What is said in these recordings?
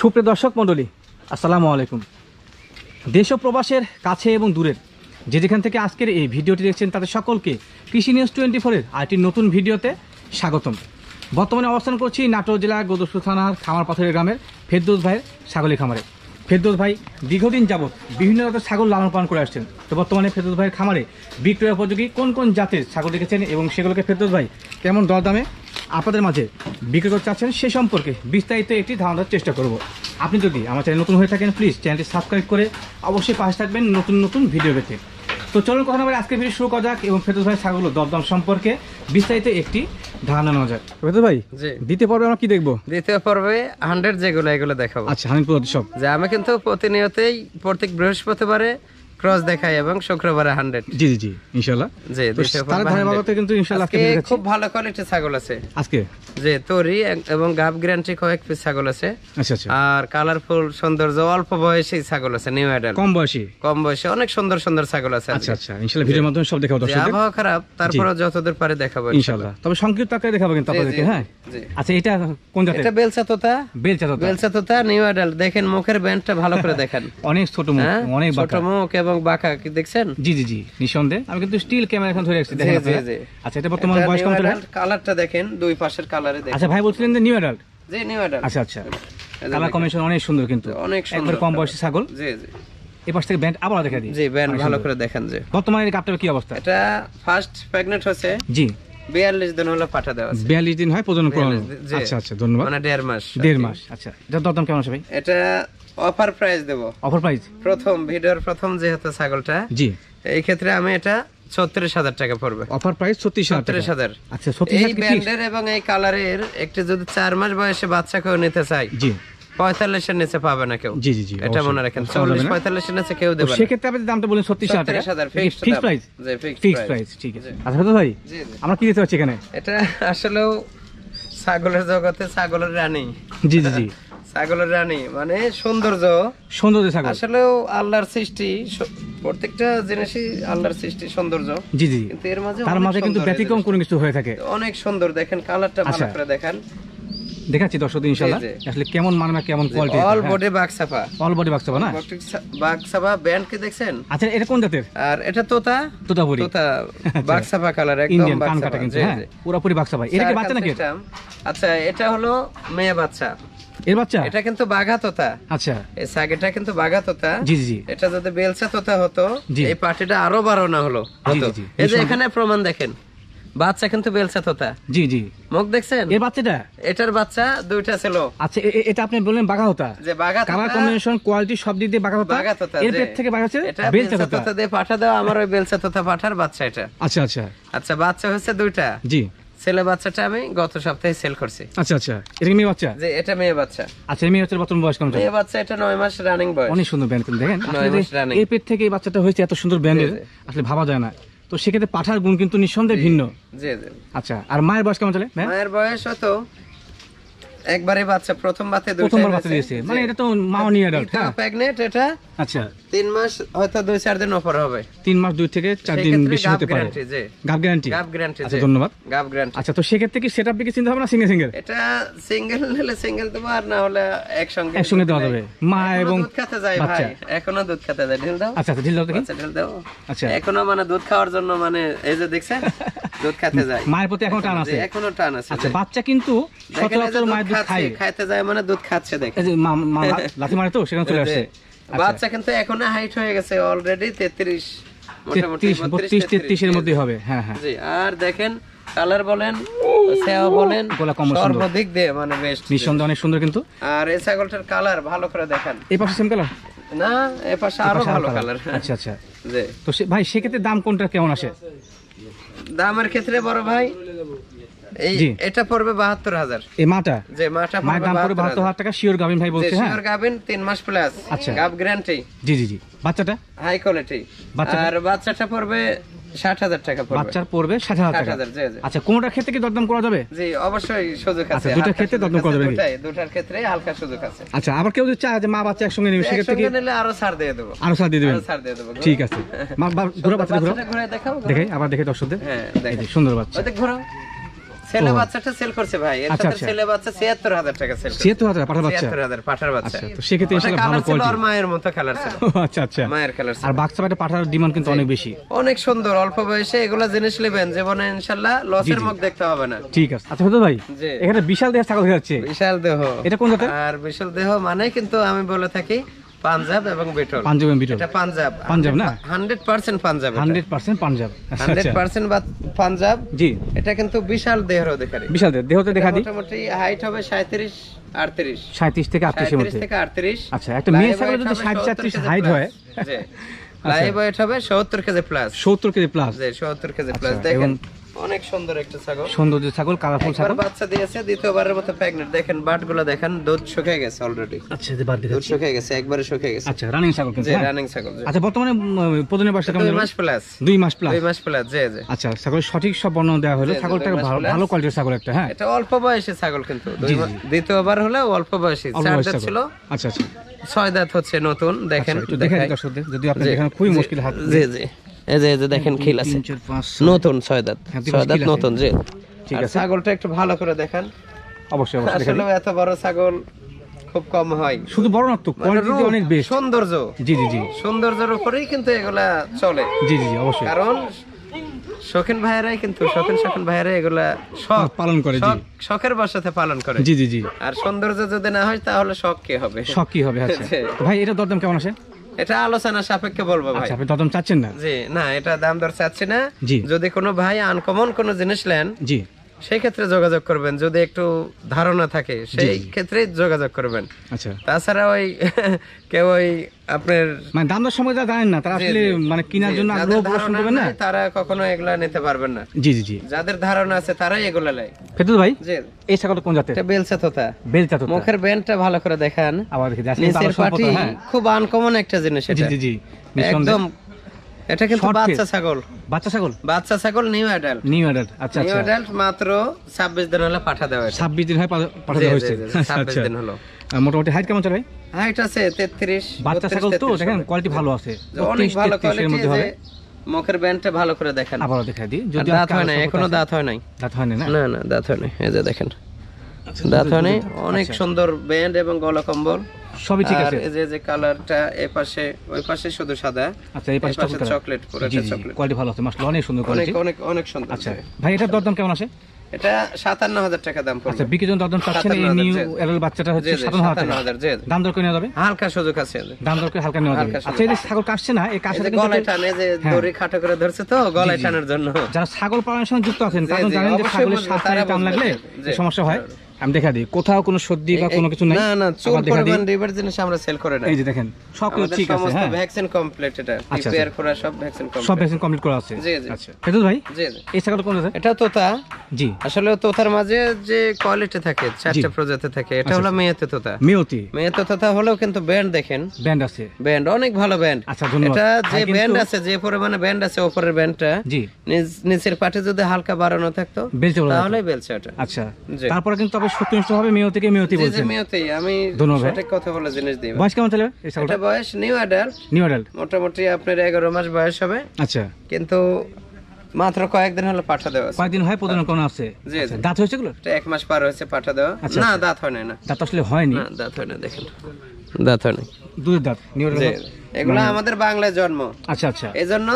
সুপ্রিয় দর্শক মণ্ডলী, আসসালামু আলাইকুম। দেশ প্রবাসের কাছে এবং দূরের যে যেখান থেকে আজকের এই ভিডিওটি দেখছেন তাদের সকলকে কৃষি নিউজ টোয়েন্টি ফোরের আরেকটি নতুন ভিডিওতে স্বাগতম। বর্তমানে অবস্থান করছি নাটোর জেলার গোদস্পুর থানার খামার পাথরের গ্রামের ফেরদৌস ভাইয়ের ছাগলি খামারে। ফেরদৌস ভাই দীর্ঘদিন যাবৎ বিভিন্ন জাতের ছাগল লালন পালন করে আসছেন। তো বর্তমানে ফেরদৌস ভাইয়ের খামারে বিক্রয় উপযোগী কোন কোন জাতের ছাগল রেখেছেন এবং সেগুলোকে ফেরদৌস ভাই কেমন দরদামে আপনাদের মাঝে বিক্রি করতে চাচ্ছেন সে সম্পর্কে বিস্তারিত একটি ধারণার চেষ্টা করব। আপনি যদি আমার চ্যানেল নতুন হয়ে থাকেন প্লিজ চ্যানেলটি সাবস্ক্রাইব করে অবশ্যই পাশে থাকবেন নতুন নতুন ভিডিও পেতে। তো চলুন কথা বলে আজকে ভিডিও শুরু করা যাক এবং ফেরদৌস ভাই ছাগল দরদাম সম্পর্কে বিস্তারিত একটি ধারণা নেওয়া যাক। ফেরদৌস ভাই জি। দ্বিতীয় পর্বে আমরা কি দেখব? দ্বিতীয় পর্বে হান্ড্রেড যেগুলো এগুলো দেখাবো। আচ্ছা হানিপুর সব। যে আমি কিন্তু প্রতিনিয়তই প্রত্যেক বৃহস্পতিবারে ক্রস দেখাই এবং শুক্রবারে হান্ড্রেড। জি জি জি জি তার 100 ধারাবাহিকতা কিন্তু আজকে। খুব ভালো কোয়ালিটির ছাগল আছে। আজকে? তরি এবং গাব গ্যারান্টি কয়েক পিস ছাগল আছে। আচ্ছা আচ্ছা। আর কালারফুল সৌন্দর্য অল্প বয়সী ছাগল আছে নিউ অ্যাডাল কম বয়সী? কম বয়সে অনেক সুন্দর সুন্দর ছাগল আছে আচ্ছা আচ্ছা ভিডিওর মাধ্যমে সব দেখাবো দর্শকদের। আবহাওয়া খারাপ তারপরে যতদূর পারে দেখাবো তবে সংক্ষিপ্ত আকারে দেখাবো কিন্তু জি, আপনাদেরকে হ্যাঁ? আচ্ছা এটা কোন জাতের? এটা বেলচা তোতা বেলচা তো বেলচা তোতা নিউ অ্যাডাল দেখেন মুখের ব্যান্ডটা ভালো করে দেখেন। অনেক ছোট মুখ হ্যাঁ? অনেক ছোট মুখ এবং বাঁকা কি দেখছেন? জি জি জি নিঃসন্দেহে। আমি কিন্তু স্টিল ক্যামেরা এখন ধরে রাখছি দেখেন। আচ্ছা এটা বর্তমান বয়স কেমন কালারটা দেখেন দুই পাশের কালারে দেখেন। আচ্ছা ভাই বলছিলেন যে নিউ অ্যাডাল্ট জি নিউ অ্যাডাল্ট আচ্ছা আচ্ছা। কালার কম্বিনেশন অনেক সুন্দর কিন্তু। অনেক সুন্দর কম বয়সী ছাগল। জি জি। এই পাশ থেকে ব্যান্ড আবার দেখা দিই। জি ব্যান্ড ভালো করে দেখেন যে বর্তমানে কাপটার কি অবস্থা? এটা ফার্স্ট প্রেগনেন্ট হচ্ছে জি। বিয়াল্লিশ দিন হলো পাঠা দেওয়া আছে। বিয়াল্লিশ দিন হয় প্রজনন করানো। আচ্ছা আচ্ছা ধন্যবাদ। মানে দেড় মাস দেড় মাস। আচ্ছা। এটা দরদাম কেমন আছে ভাই? এটা অফার প্রাইস দেব। অফার প্রাইস প্রথম ভিডিওর প্রথম যেহেতু ছাগলটা জি। এই ক্ষেত্রে আমি এটা ছত্রিশ হাজার টাকা পড়বে। অফার প্রাইস ছত্রিশ হাজার আচ্ছা এই? ব্যান্ডের এবং এই কালারের একটি যদি চার মাস বয়সে বাচ্চা কেউ নিতে চাই জি। পঁয়তাল্লিশের নিচে পাবে না কেউ। জি জি জি এটা মনে রাখেন চল্লিশ পঁয়তাল্লিশের নিচে কেউ দেবে সেক্ষেত্রে আপনি দামটা বলেন ছত্রিশ হাজার টাকা হাজার ফিক্স প্রাইস জি, ফিক্স প্রাইস ঠিক আছে। আচ্ছা তো ভাই। আমরা কি দিতে পারছি এখানে? এটা আসলেও ছাগলের জগতে ছাগলের রানী। জি জি জি। ছাগলের রানী মানে সৌন্দর্য। সুন্দর যে ছাগল। আসলেও আল্লাহর সৃষ্টি প্রত্যেকটা জিনিসই আল্লাহর সৃষ্টি সৌন্দর্য। জি জি। কিন্তু এর মাঝে তার মাঝে কিন্তু ব্যতিক্রম কোনো কিছু হয়ে থাকে। অনেক সুন্দর দেখেন কালারটা ভালো আচ্ছা। করে দেখেন। দেখাচ্ছি দর্শক জি। আসলে কেমন মান না কেমন কোয়ালিটি অল বডি বাক্সাফা অল বডি বাক্স না? বাক্সাফা ব্যান্ড কি দেখছেন? আচ্ছা এটা কোন জাতের? আর এটা তোতা? তোতাপুরি। তোতা বাক্সাফা কালার একদম কাটা কিন্তু হ্যাঁ। জি। পুরোপুরি বাক্সা ভাই এটা কি বাচ্চা নাকি আচ্ছা এটা হলো মেয়ে বাচ্চা। এর বাচ্চা? এটা কিন্তু বাঘা তোতা। আচ্ছা। এই সাগেটা কিন্তু বাঘা তোতা। জি জি এটা যদি বেলসা তোতা হতো। এই পার্টিটা আরও বারো না হলো। এই যে এখানে প্রমাণ দেখেন। বাচ্চা কিন্তু বেলচা তোতা। জি জি। মুখ দেখছেন? এর বাচ্চাটা? এটার বাচ্চা দুইটা ছিল। আচ্ছা এটা আপনি বললেন বাঘা হতা যে বাঘা কালার কম্বিনেশন কোয়ালিটি সব দিক দিয়ে বাঘা হতা বাঘা তোতা এর পেট থেকে বাঘা হচ্ছে এটা বেলচা বেলচা তোতা। দিয়ে পাঠা দেওয়া আমার ওই বেলচা তোতা পাঠার বাচ্চা এটা। আচ্ছা আচ্ছা। আচ্ছা বাচ্চা হচ্ছে দুইটা। জি। ছেলে বাচ্চাটা আমি গত সপ্তাহে সেল করছি। আচ্ছা আচ্ছা। এটা মেয়ে বাচ্চা? যে এটা মেয়ে বাচ্চা। আচ্ছা মেয়ে বাচ্চার বর্তমান বয়স কেমন? চলে? মেয়ে বাচ্চা এটা নয় মাস রানিং বয়স। অনেক সুন্দর ব্যান্ড দেখেন। নয় আসলে মাস running। এই পেট থেকে এই বাচ্চাটা হয়েছে এত সুন্দর ব্যান্ডের। আসলে ভাবা যায় না। তো সেক্ষেত্রে পাঠার গুণ কিন্তু নিঃসন্দেহে ভিন্ন। আচ্ছা আর মায়ের বয়স কেমন চলে? মায়ের বয়স হতো একবারে বাচ্চা প্রথম বাতে প্রথমবার বাচ্চা দিয়েছে? মানে এটা তো মাও নিয়ে অ্যাডাল্ট হ্যাঁ? প্রেগনেন্ট এটা আচ্ছা। তিন মাস হয়তো দুই চার দিন ওপর হবে। তিন মাস দুই থেকে চার দিন বেশি হতে পারে। গাব গ্যারান্টি গাব গ্যারান্টি আচ্ছা ধন্যবাদ। গাব গ্যারান্টি আচ্ছা তো সেক্ষেত্রে কি সেটা কি চিন্তা হবে না সিঙ্গেল সিঙ্গেল এটা সিঙ্গেল নিলে সিঙ্গেল দেবো আর না হলে একসঙ্গে একসঙ্গে দেওয়া যাবে। মা এখনও এবং দুধ খেতে যায় ভাই এখনও দুধ খেতে যায় ঢিল দাও। আচ্ছা আচ্ছা ঢিল দাও দেখি। বাচ্চা ঢিল দাও। আচ্ছা। এখনও মানে দুধ খাওয়ার জন্য মানে এই যে দেখছেন দুধ খেতে যায় মায়ের প্রতি এখন টান আছে? এখনও টান আছে আচ্ছা বাচ্চা কিন্তু সচরাচর মায়ের দুধ খাইতে যায় মানে দুধ খাচ্ছে দেখেন এই যে মা মা লাথি মারে তো সেখানে চলে আসছে আচ্ছা। বাচ্চা কিন্তু এখন হাইট হয়ে গেছে অলরেডি তেত্রিশ মোটামুটি তেত্রিশ বত্রিশ তেত্রিশের মধ্যে হবে হ্যাঁ হ্যাঁ। জি আর দেখেন কালার বলেন সেও বলেন গলা কম সুন্দর। সর্বাধিক দিয়ে মানে বেস্ট নিঃসন্দেহে অনেক সুন্দর কিন্তু। আর এই ছাগলটার কালার ভালো করে দেখেন। এই পাশে সেম কালার না পাশে আরও ভালো কালার আচ্ছা আচ্ছা। জি। তো সে- ভাই সেক্ষেত্রে দাম কোনটা কেমন আসে? দামের ক্ষেত্রে বড় ভাই? এই এটা পড়বে বাহাত্তর হাজার। এই মাটা? যে মাটা মায়ের দাম পড়বে বাহাত্তর হাজার। টাকা শিওর গাভিন ভাই বলছে হ্যাঁ? গাবেন তিন মাস প্লাস আচ্ছা। গাব গ্যারান্টি জি জি জি। বাচ্চাটা? হাই কোয়ালিটি আর বাচ্চাটা পড়বে টাকা পড়বে। বাচ্চার পড়বে ষাট হাজার ষাট টাকা হাজার জি জি। আচ্ছা কোনটার ক্ষেত্রে কি দরদাম করা যাবে? জি অবশ্যই সুযোগ আছে। আচ্ছা, দুটার ক্ষেত্রে দরদাম করা যাবে দুটার ক্ষেত্রে হালকা সুযোগ আছে। আচ্ছা আবার কেউ যদি চায় যে মা বাচ্চা একসঙ্গে নেবে সেক্ষেত্রে কি নিলে আরও ছাড় দিয়ে দেবো। আরও সার দিয়ে দেবেন? ছাড় দিয়ে দেবো ঠিক আছে। মা বা- ঘোরো বাচ্চাটা ঘোরো বাচ্চাটা ঘুরে দেখাও দেখে আবার দেখে দর্শকদের। হ্যাঁ সুন্দর বাচ্চা। ঘোরো ছেলে বাচ্চাটা সেল করছে ভাই। এর আচ্ছা, সাথে আচ্ছা। ছেলে বাচ্চা ছিয়াত্তর হাজার টাকা সেল করছে। ছিয়াত্তর হাজার পাঠার বাচ্চা। ছিয়াত্তর হাজার পাঠার বাচ্চা। আচ্ছা তো সেক্ষেত্রে ওটা ভালো কোয়ালিটি ওর মায়ের মতো কালার ছিল। আচ্ছা আচ্ছা। মায়ের কালার ছিল। আর বাক্সা পাটা পাঠার ডিমান্ড কিন্তু অনেক বেশি। অনেক সুন্দর অল্প বয়সে এগুলা জিনিস নেবেন জীবনে ইনশাল্লাহ লসের মুখ দেখতে হবে না। ঠিক আছে। আচ্ছা ভাই এখানে বিশাল দেহ ছাগল যাচ্ছে। বিশাল দেহ। এটা কোন জাতের? আর বিশাল দেহ মানে কিন্তু আমি বলে থাকি পাঞ্জাব এবং বিটল পাঞ্জাব বিটল এটা পাঞ্জাব। পাঞ্জাব না? Punjab hundred percent Punjab. আচ্ছা আচ্ছা। পাঞ্জাব জি। এটা কিন্তু বিশাল দেহের অধিকারী। বিশাল দেহ দেহতে দেখা দিই। মোটামুটি হাইট হবে সাঁত্রিশ আটত্রিশ। সাঁত্রিশ থেকে আটত্রিশের সাঁত্রিশ মধ্যে। থেকে আটত্রিশ। আচ্ছা, একটা মেয়ে ছাগলের যদি 60 37 height হয়। লাইভ ওয়েট হবে সত্তর কেজি প্লাস সত্তর কেজি প্লাস সত্তর কেজি আচ্ছা, প্লাস দেখেন। এবং- অনেক সুন্দর একটা ছাগল। সৌন্দর্য ছাগল কালারফুল ছাগল। বাচ্চা দিয়েছে দ্বিতীয়বারের মতো প্রেগনেন্ট দেখেন বাটগুলো দেখেন দুধ শুকিয়ে গেছে অলরেডি আচ্ছা যে দুধ শুকিয়ে গেছে একবারে শুকিয়ে গেছে। আচ্ছা রানিং ছাগল কিন্তু হ্যাঁ? রানিং ছাগল আচ্ছা বর্তমানে প্রতিদিনের বয়সটা কেমন দুই যাবে? মাস প্লাস দুই মাস প্লাস দুই মাস প্লাস যে যে আচ্ছা ছাগলের সঠিক সব বর্ণনা দেওয়া হলো। জি, জি, ছাগলটা ভালো ভালো কোয়ালিটির ছাগল একটা হ্যাঁ? এটা অল্প বয়সী ছাগল কিন্তু। জি, জি। দ্বিতীয়বার হলেও অল্প বয়সী। চার দাঁত ছিল। আচ্ছা আচ্ছা। ছয় দাঁত হচ্ছে নতুন দেখেন একটু দেখেন যদি আপনি জি, দেখেন খুবই মুশকিল হাত জি জি। এই যে দেখেন খিল আছে। নতুন ছয় দাঁত। হ্যাঁ, ছয় দাঁত নতুন ঠিক আছে। ছাগলটা একটু ভালো করে দেখেন। অবশ্যই অবশ্যই আসলে এত বড় ছাগল খুব কম হয়। শুধু বড় না তো মানে কোয়ালিটি অনেক বেশ। সৌন্দর্য। জি জি জি। সৌন্দর্যের উপরেই কিন্তু এগুলা চলে। জি জি অবশ্যই। কারণ শৌখিন ভাইয়েরাই কিন্তু শৌখিন শৌখিন ভাইয়েরা এগুলা শখ। পালন করে জি। শখ- শখের বসাতে পালন করে। জি জি জি। আর সৌন্দর্য যদি না হয় তাহলে শখ কি হবে? শখ কি হবে আচ্ছা। ভাই এটা দরদাম কেমন আসে? এটা আলোচনা সাপেক্ষে বলব ভাই। আচ্ছা আপনি চাচ্ছেন না? জি না এটা দাম দর চাচ্ছি না। জি। যদি কোনো ভাই আনকমন কোনো জিনিস নেন জি। সেই ক্ষেত্রে যোগাযোগ করবেন যদি একটু ধারণা থাকে সেই ক্ষেত্রে যোগাযোগ করবেন। আচ্ছা। তাছাড়া ওই কেউ ওই আপনার মানে দাম দর সময় যা জানেন না তারা আসলে মানে কেনার জন্য আগ্রহ ধারণা করবেন না? তারা কখনো এগুলা নিতে পারবেন না। জি জি জি। যাদের ধারণা আছে তারাই এগুলা নেয়। ফেতুল ভাই জি। এই ছাগলটা কোন জাতের? এটা বেলসা তোতা। বেলচা তো মুখের ব্যান্ডটা ভালো করে দেখান। আবার দেখি নিচের পাটি হ্যাঁ। খুব আনকমন একটা জিনিস এটা। জি জি। নিঃসন্দেহে। একদম এটা কিন্তু বাচ্চা ছাগল। বাচ্চা ছাগল? বাচ্চা ছাগল নিউ অ্যাডাল্ট নিউ অ্যাডাল আচ্ছা নিউ আচ্ছা। অ্যাডাল্ট মাত্র ছাব্বিশ দিন হলে পাঠা দেওয়া হয়েছে। ছাব্বিশ দিন হয় পাঠা দেওয়া হয়েছে। জি, আচ্ছা, ছাব্বিশ আচ্ছা। দিন হলো। মোটামুটি হাইট কেমন চলে? হাইট আছে তেত্রিশ বাচ্চা ছাগল তো দেখেন কোয়ালিটি ভালো আছে। অনেক ভালো 33 এর কোয়ালিটি মধ্যে হবে। মুখের ব্যান্ডটা ভালো করে দেখেন। দেখাই দিই। যদি দাঁত হয় না এখনও দাঁত হয় নাই। দাঁত হয় না না? না না দাঁত হয় নাই। এই যে দেখেন। দাঁত হয় নাই। অনেক আচ্ছা। সুন্দর ব্যান্ড এবং গলা কম্বল। সবই ঠিক আছে। এই যে যে কালারটা এ পাশে ওই পাশে শুধু সাদা আচ্ছা এই পাশে চকলেট পুরোটা চকলেট। কোয়ালিটি ভালো আছে মাসলা অনেক সুন্দর কোয়ালিটি। অনেক অনেক সুন্দর। আচ্ছা ভাই এটার দরদাম কেমন আছে? এটা সাতান্ন হাজার টাকা দাম আচ্ছা পড়বে দরদাম চাচ্ছেন এই নিউ জি। এডাল বাচ্চাটা হচ্ছে জি, জি, সাতান্ন হাজার 57,000 জি। দাম দর করে নেওয়া যাবে? হালকা সুযোগ আছে দাম দর করে হালকা নেওয়া যাবে। আচ্ছা এই যে ছাগল কাটছে না এই এই কিন্তু গলায় টানে যে হ্যাঁ। দড়ি খাটো করে ধরছে তো গলায় টানার জন্য। যারা ছাগল পালনের সঙ্গে যুক্ত আছেন তারা জানেন যে ছাগলের তারা টান লাগলে সমস্যা হয়। আমি দেখা দিই। কোথাও কোনো সর্দি বা কোনো কিছু নাই? না না চুল পরিমাণ রিভার জিনিস আমরা সেল করে না এই যে দেখেন সব কিছু ঠিক আছে হ্যাঁ। ভ্যাকসিন কমপ্লিট এটা। আচ্ছা। প্রিপেয়ার করা সব ভ্যাকসিন সব ভ্যাকসিন কমপ্লিট করা আছে? জি, জি। আচ্ছা। ফেদুল ভাই জি জি। এই ছাগল কোন আছে? এটা তোতা। জি। আসলে তোতার মাঝে যে কোয়ালিটি থাকে চারটা প্রজাতি থাকে এটা আচ্ছা, হলো মেয়েতে তোতা। মেয়তি মেয়েতে তোতা হলেও কিন্তু ব্যান্ড দেখেন। ব্যান্ড আছে। ব্যান্ড অনেক ভালো ব্যান্ড আচ্ছা, ধন্যবাদ। এটা যে ব্যান্ড আছে যে পরিমাণে ব্যান্ড আছে ওপরের ব্যান্ডটা জি। নিচের পাটে যদি হালকা বাড়ানো থাকতো তাহলে বেলছে ওটা। আচ্ছা। তারপরে কিন্তু তবে সত্যনিষ্ঠ হবে মেয়তিকে মেয়তি বলছেন মেয়েতেই আমি ধন্যবাদ সঠিক কথা বলে জিনিস দিই বয়স কেমন চলে এই ছাগলটা? বয়স নিউ অ্যাডাল্ট। New adult. মোটামুটি আপনার এগারো মাস বয়স হবে। আচ্ছা। কিন্তু মাত্র কয়েকদিন হলো পাঠা দেওয়া কয়েকদিন হয় প্রদান কোন আছে? আচ্ছা, দাঁত হয়েছে এটা এক মাস পার হয়েছে পাঠা দেওয়া। আচ্ছা, না আচ্ছা। দাঁত হয় না। দাঁত আসলে হয়নি? না দাঁত হয় না দেখেন। দাঁত হয় না দুধের দাঁত নিউ অ্যাডাল্ট এগুলো আমাদের বাংলায় জন্ম। আচ্ছা আচ্ছা। এই জন্য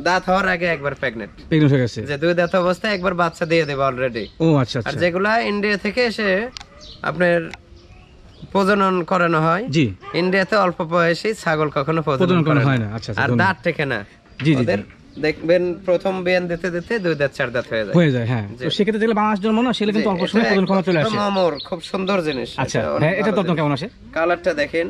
দাঁত হওয়ার আগে একবার প্রেগনেন্ট প্রেগনেন্ট হয়ে গেছে। যে দুই দাঁত অবস্থায় একবার বাচ্চা দিয়ে দেবে অলরেডি ও আচ্ছা আর আচ্ছা যেগুলা ইন্ডিয়া থেকে এসে আপনার প্রজনন করানো হয় জি। ইন্ডিয়াতে অল্প বয়সী ছাগল কখনো প্রজনন প্রজনন করানো হয় না। আচ্ছা, আচ্ছা, আর দাঁত টেকে না। জি, জি, দেখবেন প্রথম বিয়ান দিতে দিতে দুই দাঁত চার দাঁত হয়ে যায়। হয়ে যায় হ্যাঁ। তো সেক্ষেত্রে যেগুলো বাংলাদেশ জন্ম না সেগুলো কিন্তু অল্প সময় প্রদান ক্ষমতা চলে আসে। অমর খুব সুন্দর জিনিস। আচ্ছা হ্যাঁ এটা দরদাম কেমন আসে? কালারটা দেখেন।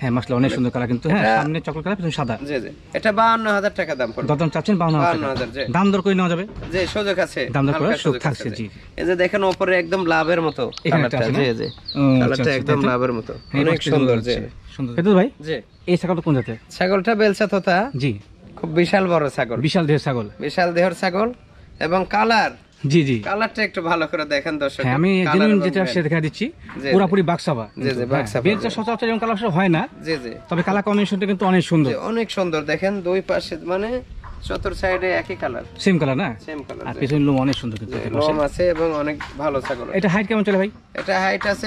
হ্যাঁ মাসলা অনেক সুন্দর কালার কিন্তু হ্যাঁ সামনে চকলেট কালার পিছনে সাদা। জি জি এটা বাহান্ন হাজার টাকা দাম পড়বে। দরদাম চাচ্ছেন বাউন্ন হাজার বাহান্ন টাকা দাম দর করে নেওয়া যাবে? যে সুযোগ আছে। দাম দর করে সুযোগ থাকছে, জি। এই যে দেখেন ওপরে একদম লাভের মতো কালারটা জি জি। আচ্ছা, কালারটা আচ্ছা, একদম লাভের মতো। হ্যাঁ, অনেক সুন্দর জি। সুন্দর। ভাই জি। এই ছাগলটা কোন জাতের? ছাগলটা বেলসা তোতা। জি। খুব বিশাল বড় ছাগল। বিশাল দেহের ছাগল। বিশাল দেহর ছাগল এবং কালার জি জি। কালারটা একটু ভালো করে দেখেন দর্শক। হ্যাঁ আমি জেনুইন যেটা brand। দেখা দিচ্ছি। পুরোপুরি পুরাপুরি বাক্সাবা। জি, জি, বাক্সাবা, বেলটা সচরাচর এরকম কালার হয় না জি জি। তবে কালার কম্বিনেশনটা কিন্তু অনেক সুন্দর। অনেক সুন্দর। দেখেন দুই পাশে মানে চতুর সাইডে একই কালার সেম কালার না? সেম কালার আর পেছনের লোম অনেক সুন্দর কিন্তু লোম আছে এবং অনেক ভালো ছাগল। এটা হাইট কেমন চলে ভাই? এটা হাইট আছে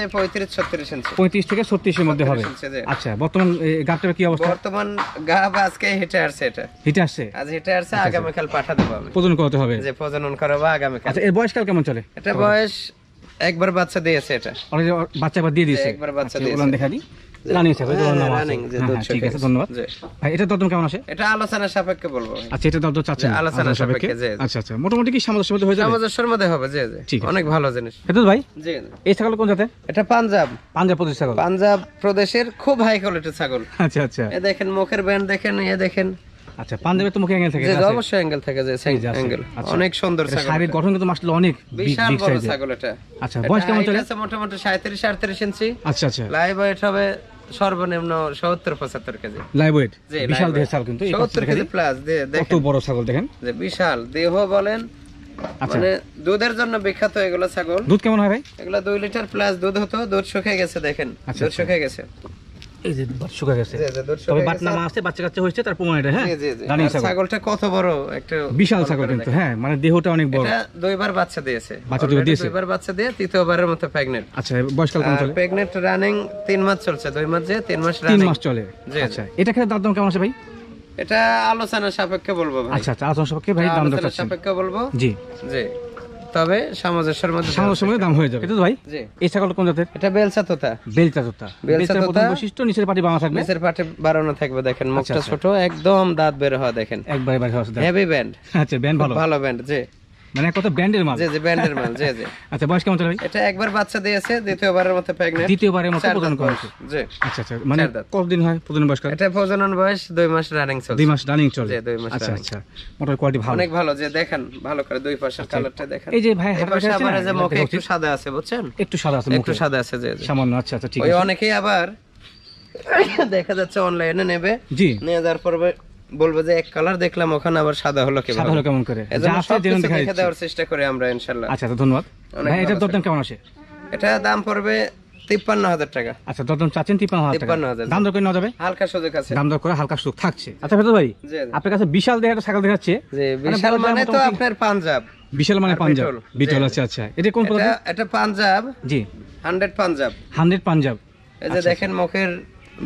ইঞ্চি থেকে মধ্যে হবে। আচ্ছা বর্তমান গাছটার কি অবস্থা? বর্তমান গাব আজকে হেঁটে আসছে এটা। হিটে আসছে? আজ হেঁটে আসছে আগামীকাল পাঠা দেবো আমি প্রজন করতে হবে? যে প্রজনন করাবো আচ্ছা এর বয়সকাল কেমন চলে? এটা বয়স একবার বাচ্চা দিয়েছে এটা। বাচ্চা একবার দিয়ে দিয়েছে। একবার বাচ্চা আচ্ছা, দিয়েছে। ওলান দেখা দিই। রানিং আছে হ্যাঁ, running, যে হ্যাঁ, হ্যাঁ, ঠিক আছে ধন্যবাদ। ভাই এটা দরদাম কেমন আসে? এটা আলোচনা সাপেক্ষে বলব। আচ্ছা এটা দরদাম চাচ্ছেন? যে আলোচনা আলোচনা সাপেক্ষে। আচ্ছা আচ্ছা মোটামুটি কি সামঞ্জস্যের মধ্যে হয়ে যাবে? সামঞ্জস্যের মধ্যে হবে জি জি। ঠিক অনেক ভালো জিনিস। এটা ভাই জি এই ছাগল কোন জাতের? এটা পাঞ্জাব। পাঞ্জাব প্রদেশ ছাগল। পাঞ্জাব প্রদেশের খুব হাই কোয়ালিটির ছাগল। আচ্ছা আচ্ছা। এ দেখেন মুখের ব্যান্ড দেখেন এ দেখেন। আচ্ছা পাঞ্জাবের তো মুখে অ্যাঙ্গেল থাকে যে অবশ্যই অ্যাঙ্গেল থাকে যে। অ্যাঙ্গেল আচ্ছা। অনেক সুন্দর ছাগল শারীরিক গঠন কিন্তু আসলে অনেক বিশাল বড় ছাগল এটা। আচ্ছা বয়স কেমন চলে? মোটামুটি সাঁত্রিশ আটত্রিশ ইঞ্চি। আচ্ছা আচ্ছা। লাইভ ওয়েট হবে সর্বনিম্ন সত্তর পঁচাত্তর কেজি। লাইভ ওয়েট বিশাল দেহ ছাগল কিন্তু এই পাশে সত্তর দেখা কেজি প্লাস কত বড় ছাগল দেখেন। যে বিশাল। দেহ বলেন আচ্ছা। মানে দুধের জন্য বিখ্যাত এগুলো ছাগল। দুধ কেমন হয় ভাই? এগুলো দুই লিটার প্লাস দুধ হতো দুধ শুকিয়ে গেছে দেখেন। আচ্ছা, দুধ আচ্ছা। শুকিয়ে গেছে। এই যে শুকা গেছে। তবে শুকিয়ে বাট আছে বাচ্চা কাচ্চা হয়েছে তার প্রমাণ এটা হ্যাঁ। রানিং ছাগল। ছাগলটা কত বড় একটু বিশাল ছাগল কিন্তু হ্যাঁ মানে দেহটা অনেক বড়। এটা দুইবার বাচ্চা দিয়েছে। বাচ্চা Already দিয়েছে? দুইবার বাচ্চা দিয়ে তৃতীয়বারের মতো প্রেগনেন্ট আচ্ছা বয়সকাল চলে? প্রেগনেন্ট রানিং তিন মাস চলছে দুই মাস যে তিন মাস তিন রানিং মাস চলে। আচ্ছা এটা খেতে দাম কেমন আছে ভাই? এটা আলোচনা সাপেক্ষে বলব ভাই। আচ্ছা আচ্ছা আলোচনা সাপেক্ষে ভাই দাম দর আলোচনা সাপেক্ষে বলব। জি। জি। তবে সামঞ্জস্যের মধ্যে সামঞ্জস্যের মধ্যে দাম হয়ে যাবে। ভাই? জি। এই ছাগল কোন জাতের এটা বেলসা তোতা বেলচা তোতা বেলচা বেলচার তোতা। বৈশিষ্ট্য নিচের পাটি বাঁধা থাকবে। নিচের পাটি বাড়ানো থাকবে দেখেন মুখটা আচ্ছা। ছোট একদম দাঁত বের হওয়া দেখেন। একবার হেভি ব্যান্ড আচ্ছা ব্যান্ড ভালো। ভালো ব্যান্ড জি। মানে কত ব্যান্ডের মাল। জি জি ব্যান্ডের মাল জি জি। আচ্ছা বয়স কেমন ভাই? এটা একবার বাচ্চা দিয়েছে দ্বিতীয়বারের মতো প্রেগনেন্ট দ্বিতীয়বারের মতো চার প্রদান দাঁত করা বয়স। হয়েছে জি। আচ্ছা আচ্ছা মানে। কতদিন হয় প্রদান বয়সকাল এটা প্রজনন বয়স দুই মাস রানিং চলছে। দুই মাস রানিং চলে জি, দুই মাস আচ্ছা আচ্ছা মোটর কোয়ালিটি ভালো। অনেক ভালো যে দেখেন ভালো করে দুই পাশের কালারটা দেখেন। এই যে ভাই হাতে আছে আবার যে মুখে একটু সাদা আছে বুঝছেন? একটু সাদা আছে একটু সাদা আছে যে। সামান্য আচ্ছা আচ্ছা ঠিক আছে। ওই অনেকেই আবার দেখা যাচ্ছে অনলাইনে নেবে। জি। নিয়ে যাওয়ার পর বলব যে এক কালার দেখলাম ওখানে আবার সাদা হলো কি সাদা হলো কেমন করে? যা দেখা দেখে দেওয়ার চেষ্টা করি আমরা ইনশাল্লাহ। আচ্ছা আচ্ছা ধন্যবাদ। ভাই ভালো দরদাম কেমন আসে? এটা দাম পড়বে তিপ্পান্ন হাজার টাকা। আচ্ছা দরদাম চাচ্ছেন তিপ্পান্ন হাজার টাকা। 53,000 দাম দর করে নেওয়া যাবে? হালকা সুযোগ আছে। দাম দর করে হালকা থাকছে। আচ্ছা ভেতর ভাই। আপনার কাছে বিশাল একটা ছাগল দেখাচ্ছে। যে মানে বিশাল মানে তো আপনার পাঞ্জাব। বিশাল মানে পাঞ্জাব। বিটল। আচ্ছা আচ্ছা। এটা কোন এটা এটা পাঞ্জাব। জি। হান্ড্রেড পাঞ্জাব। হান্ড্রেড পাঞ্জাব। এই যে দেখেন মুখের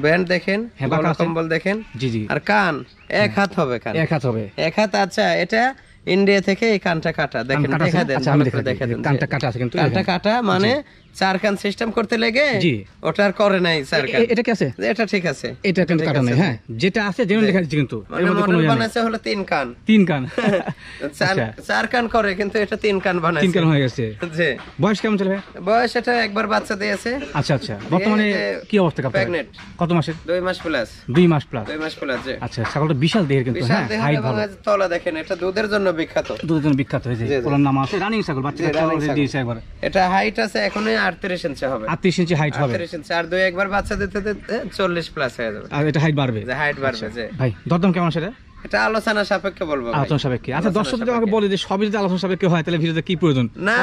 ব্যান্ড দেখেন হ্যাঁ। কম্বল দেখেন। জি জি। আর কান এক হাত হবে কান। এক হাত হবে। এক হাত আচ্ছা এটা ইন্ডিয়া থেকে এই কানটা কাটা। দেখেন দেখা দেন আচ্ছা, দেখা দেন। কানটা কাটা আছে কিন্তু, কানটা কাটা মানে চার কান সিস্টেম করতে লেগে জি। ওটা আর করে নাই চার কান। এটা কি আছে? এটা ঠিক আছে। এটা কিন্তু কাটা নাই হ্যাঁ। যেটা আছে যেন লেখা দিচ্ছে কিন্তু এর মানে মধ্যে কোনো মডেল ইয়ে বানাইছে হলো তিন কান। তিন কান। চার আচ্ছা। কান করে কিন্তু এটা তিন কান তিন কান হয়ে গেছে। জি। বয়স কেমন চলে ভাই? বয়স এটা একবার বাচ্চা দিয়েছে। আচ্ছা আচ্ছা। বর্তমানে কি অবস্থা আপনার pregnant। কত মাসের? দুই মাস প্লাস দুই মাস প্লাস দুই মাস প্লাস যে আচ্ছা ছাগলটা বিশাল দেহের কিন্তু হ্যাঁ হাইট ভালো। তলা দেখেন এটা দুধের জন্য বিখ্যাত। দুধের জন্য বিখ্যাত হয়েছে জি, জি। নাম আছে রানিং ছাগল বাচ্চা জি, running ছাগল। দিয়েছে একবার। এটা হাইট আছে এখনই আটত্রিশ ইঞ্চি হবে। আটত্রিশ ইঞ্চি হাইট হবে। আটত্রিশ ইঞ্চি আর দুই একবার বাচ্চা দিতে দিতে চল্লিশ প্লাস হয়ে যাবে। আর এটা হাইট বাড়বে। হাইট বাড়বে যে ভাই দরদাম কেমন সেটা এটা? আলোচনা সাপেক্ষে বলব আলোচনা সাপেক্ষে। আচ্ছা দর্শক যদি আমাকে বলে যে সবই যদি আলোচনা সাপেক্ষে হয় তাহলে ভিডিওতে কি প্রয়োজন? না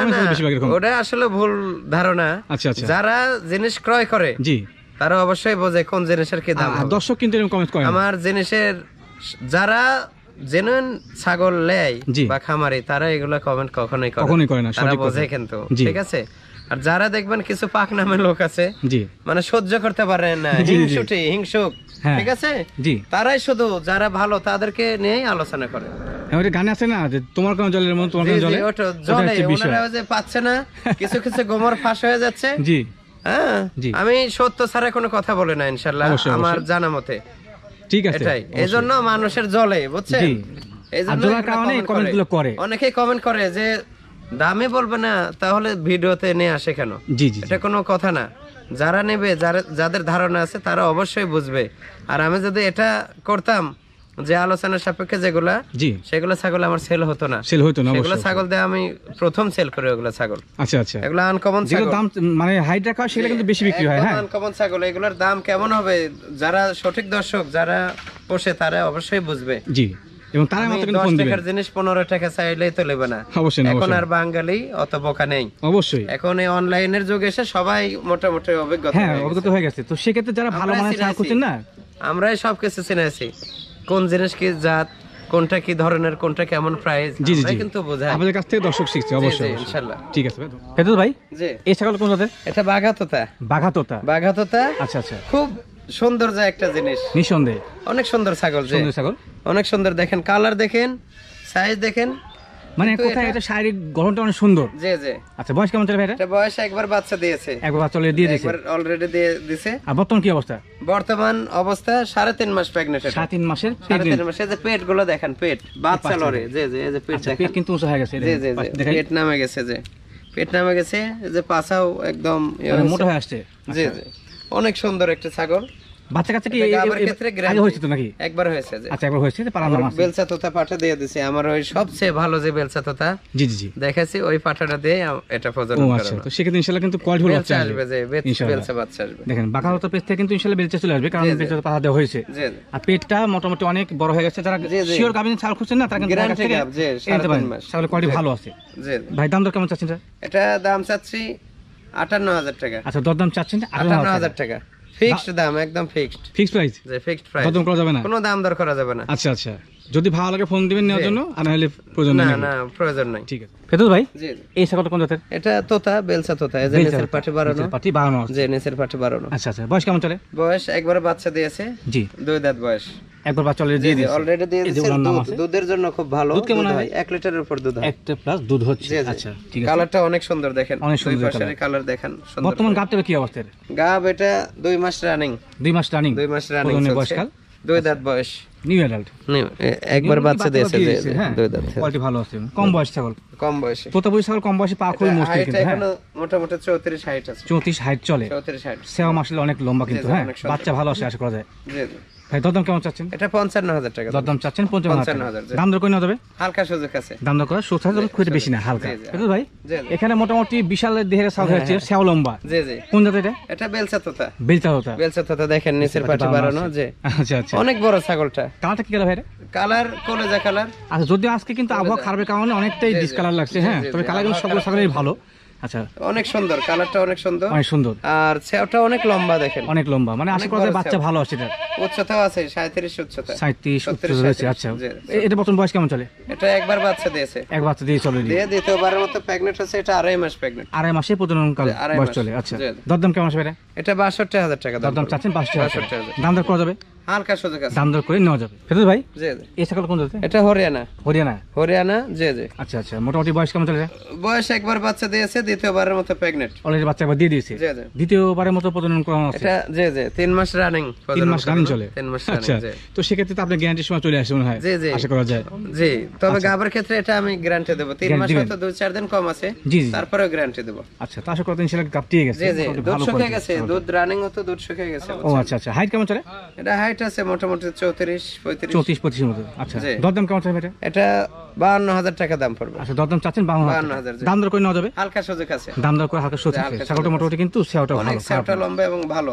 ওটা আসলে ভুল ধারণা। আচ্ছা আচ্ছা। যারা জিনিস ক্রয় করে জি। তারা অবশ্যই বোঝে কোন জিনিসের কি দাম দর্শক কিন্তু এরকম কমেন্ট করে আমার জিনিসের যারা জেনুইন ছাগল লেয় বা খামারি তারা এগুলা কমেন্ট কখনোই কখনোই করে না, তারা বোঝে কিন্তু ঠিক আছে? আর যারা দেখবেন কিছু পাক নামের লোক আছে মানে সহ্য করতে পারে না। হিংসুটি হিংসুক হ্যাঁ। ঠিক আছে? তারাই শুধু যারা ভালো তাদেরকে নিয়েই আলোচনা করে। হ্যাঁ, ওই আছে না যে তোমার কোন জলের মন তোমার কোন জলে? ওটা জলে ওনারা যে পাচ্ছে না কিছু কিছু গোমর ফাঁস হয়ে যাচ্ছে। জি। হ্যাঁ আমি সত্য ছাড়া কোনো কথা বলে না ইনশাল্লাহ আমার জানা মতে। ঠিক আছে এটাই। এই জন্য মানুষের জলে বুঝছেন? এজন্য কারণে comment comment গুলো করে। অনেকেই কমেন্ট করে যে দামে বলবে না তাহলে ভিডিওতে নিয়ে আসে কেন? জি জি। এটা কোনো কথা না। যারা নেবে যারা যাদের ধারণা আছে তারা অবশ্যই বুঝবে। আর আমি যদি এটা করতাম যে আলোচনার সাপেক্ষে যেগুলা জি। সেগুলো ছাগল আমার সেল হতো না। সেল হইতো না সেগুলো ছাগল দিয়ে আমি প্রথম সেল করি ওগুলো ছাগল। আচ্ছা আচ্ছা। এগুলো আনকমন ছাগল। দাম মানে রাখা হয় সেগুলো কিন্তু বেশি বিক্রি হয় হ্যাঁ। আনকমন ছাগল এগুলোর দাম কেমন হবে? যারা সঠিক দর্শক যারা পোষে তারা অবশ্যই বুঝবে। জি এবং তারা কিন্তু ফোন দিবেন টাকার জিনিস পনেরো টাকা চাইলেই তো নেবে না। অবশ্যই না, এখন আর বাঙালি অত বোকা নেই। অবশ্যই। এখন এই অনলাইনের যুগে এসে সবাই মোটামুটি অভিজ্ঞতা হ্যাঁ। অবগত হয়ে গেছে। তো সেক্ষেত্রে যারা ভালো মানে চিনেছি। ছাড় করছেন না? আমরাই সবকিছু চিনেছি কোন জিনিস কি জাত কোনটা কি ধরনের কোনটা কেমন প্রাইস জি জি জি। কিন্তু বোঝা আপনাদের কাছ থেকে দর্শক শিখছে অবশ্যই ইনশাআল্লাহ ঠিক আছে ফেরদৌস। ভাই জি। এই ছাগল কোন জাতের? এটা বাঘাতোতা। বাঘাতোতা। বাঘাতোতা আচ্ছা আচ্ছা। খুব সুন্দর যা একটা জিনিস। নিঃসন্দেহে। অনেক সুন্দর ছাগল জি। সুন্দর ছাগল। অনেক সুন্দর দেখেন কালার দেখেন সাইজ দেখেন মানে কোথায় এটা- এটা শারীরিক গঠনটা অনেক সুন্দর। জি জি। আচ্ছা বয়স কেমন চলে ভাই এটা এটা বয়স একবার বাচ্চা দিয়েছে। একবার বাচ্চা অলরেডি দিয়ে দিয়েছে। একবার অলরেডি দিয়ে দিছে। আর বর্তমান কি অবস্থা? বর্তমান অবস্থা সাড়ে তিন মাস প্রেগনেন্ট সাড়ে তিন মাসের সাড়ে তিন মাস যে পেটগুলো দেখেন পেট বাচ্চা লড়ে। জি জি এই যে পেট আচ্ছা দেখেন। পেট কিন্তু উঁচু হয়ে গেছে জি জি। পেট নামে গেছে যে পেট নামে গেছে যে পাছাও একদম ইয়ে মানে হয়েছে। মোটা হয়ে আসছে। জি জি। অনেক সুন্দর একটা ছাগল। বাচ্চা কাচ্চা কি এটা এ- এ- গাবের এ- ক্ষেত্রে আগে হয়েছে তো নাকি? একবার হয়েছে আচ্ছা একবার হয়েছে তো পারার নাম তোতা পাঠা দিয়ে দিছে। আমার ওই সবচেয়ে ভালো যে বেলচা তোতা জি জি জি। দেখেছি ওই পাঠাটা দিয়ে এটা ও প্রজনন আচ্ছা তো সেক্ষেত্রে ইনশাল্লাহ কিন্তু কোয়ালিটি ভালো বেলচা আসবে। যে বেচ- বাচ্চা আসবে। দেখেন বাঁকারত পেজ থেকে কিন্তু ইনশাল্লাহ বেলচা চলে আসবে কারণ জি, জি। পাতা দেওয়া হয়েছে। জি জি। আর পেটটা মোটামুটি অনেক বড় হয়ে গেছে। যারা। শিওর ছাল খুঁজছেন না তারা কিন্তু থেকে জি, মাস। তাহলে কোয়ালিটি ভালো আছে। জি। ভাই দাম দর কেমন চাচ্ছেন এটা? দাম চাচ্ছি আটান্ন হাজার টাকা। আচ্ছা দরদাম চাচ্ছেন আটান্ন হাজার টাকা। ফিক্সড দাম একদম ফিক্সড ফিক্সড প্রাইস যে ফিক্সড প্রাইস দরদাম করা যাবে না? কোনো দাম দর করা যাবে না। আচ্ছা আচ্ছা। যদি ভালো লাগে ফোন দিবেন নেওয়ার জন্য আর নাহলে প্রয়োজন না না প্রয়োজন নাই। ঠিক আছে। ফেরদৌস ভাই। এই ছাগলটা কোন জাতের? এটা তোতা বেলসা তোতা নিচের পাঠে বাড়ানো। পাটি বাড়ানো নিচের পাঠে বাড়ানো। আচ্ছা আচ্ছা বয়স কেমন চলে? বয়স একবার বাচ্চা দিয়েছে। জি। দুই দাঁত বয়স। একবার বাচ্চা অলরেডি দিয়ে দিয়েছে। অলরেডি দিয়ে দিয়েছে দুধ দুধের জন্য খুব ভালো দুধ কেমন হয়? এক লিটারের উপর দুধ হয়। একটা প্লাস দুধ হচ্ছে। আচ্ছা ঠিক আছে। কালারটা অনেক সুন্দর দেখেন। অনেক সুন্দর দুই পাশের কালার দেখেন সুন্দর বর্তমান গাবটা কি অবস্থায় গাব এটা দুই মাস রানিং দুই মাস রানিং দুই মাস রানিং চলছে। বয়সকাল। দুই দাঁত বয়স। নিউ অ্যাডাল্ট একবার বাচ্চা দিয়েছে যে হ্যাঁ। দুই দাঁত কোয়ালিটি ভালো আছে। কম বয়স ছাগল। কম বয়সে। তোতাপুরি ছাগল কম বয়সে পা খুবই মুশকিল কিন্তু হ্যাঁ। মোটামুটি চৌত্রিশ হাইট আছে। চৌত্রিশ হাইট চলে। চৌত্রিশ হাইট। সেও মাসলে অনেক লম্বা কিন্তু হ্যাঁ। বাচ্চা ভালো আছে আশা করা যায়। জি। দরদাম কেমন চাচ্ছেন? এটা পঞ্চান্ন হাজার টাকা। দরদাম চাচ্ছেন পঞ্চান্ন হাজার 55,000 জি। টাকা। দাম দর করে যাবে হালকা সুযোগ আছে। দাম দর করা? সুস্থ খুব বেশি না হালকা। জি, জি। ভাই জি, জি। এখানে মোটামুটি বিশাল দেহের ছাগল হচ্ছে সেও লম্বা। জি জি। কোন জাতের এটা? এটা বেলচা তোতা বেলচা হতা বেলচা তোতা দেখেন নিচের পাটে বাড়ানো যে আচ্ছা আচ্ছা। অনেক বড় ছাগলটা। কালারটা কি কালার ভাই কালার কলেজা কালার। আচ্ছা যদিও আজকে কিন্তু আবহাওয়া খারাপের কারণে অনেকটাই ডিসকালার লাগছে হ্যাঁ তবে কালার কিন্তু সবগুলো ছাগলের ভালো। আচ্ছা। অনেক সুন্দর কালারটা অনেক সুন্দর। অনেক সুন্দর। আর ছেওটা অনেক লম্বা দেখেন। অনেক লম্বা মানে আশা করা যায় বাচ্চা ভালো আছে এটা উচ্চতাও আছে উচ্চতা। উচ্চতা রয়েছে আচ্ছা। এটা বর্তমান বয়স কেমন চলে? এটা একবার বাচ্চা দিয়েছে। এক বাচ্চা দিয়ে চলে দিয়ে দ্বিতীয়বারের মতো প্রেগনেন্ট হচ্ছে এটা আড়াই মাস প্রেগনেন্ট আড়াই মাসে প্রজনন কাল বয়স চলে আচ্ছা। দরদাম কেমন আসবে এটা? এটা বাষট্টি হাজার টাকা দাম দরদাম চাচ্ছেন পাঁচশো বাষট্টি দাম দর করা যাবে? হালকা দাম দর করে নেওয়া যাবে। ফেরত ভাই জি জি। এই ছাগল কোন জাতে এটা হরিয়ানা। হরিয়ানা? হরিয়ানা জি জি। আচ্ছা আচ্ছা মোটামুটি বয়স কেমন চলে বয়স একবার বাচ্চা দিয়েছে দ্বিতীয়বারের মতো প্রেগনেন্ট অলরেডি বাচ্চা একবার দিয়ে দিয়েছে? জি জি। দ্বিতীয়বারের মতো প্রজনন করানো আছে এটা জি জি তিন মাস রানিং তিন মাস রানিং চলে? তিন মাস আচ্ছা রানিং তো সেক্ষেত্রে তো আপনি গ্যারান্টির সময় চলে আসে মনে হয়? জি, জি। আশা করা যায়। জি তবে গাবের ক্ষেত্রে এটা আমি গ্যারান্টি দেবো। তিন Guarantee মাস হয়তো দুই চার দিন কম আছে। জি জি। তারপরেও গ্যারান্টি দেবো। আচ্ছা তো আশা করা ইনশাল্লাহ গাপটিয়ে গেছে জি জি। দুধ শুকিয়ে গেছে দুধ রানিং হতো দুধ শুকিয়ে গেছে ও আচ্ছা আচ্ছা। হাইট কেমন চলে? এটা হাইট আছে মোটামুটি চৌত্রিশ পঁয়ত্রিশ। চৌত্রিশ পঁচিশের মতো। আচ্ছা জি। দরদাম কেমন এটা এটা বাহান্ন হাজার টাকা দাম পড়বে। আচ্ছা দরদাম চাচ্ছেন বাহান্ন হাজার, জি। দাম দর করে নেওয়া যাবে? হালকা সুযোগ আছে। দাম দর করে হালকা ছাগলটা মোটামুটি কিন্তু সেওটা অনেক ভালো খারাপ সেওটা না। লম্বা এবং ভালো